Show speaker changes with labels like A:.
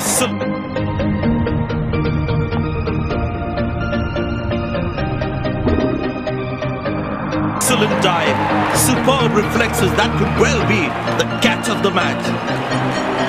A: Excellent. Dive. Superb reflexes. That could well be the catch of the match.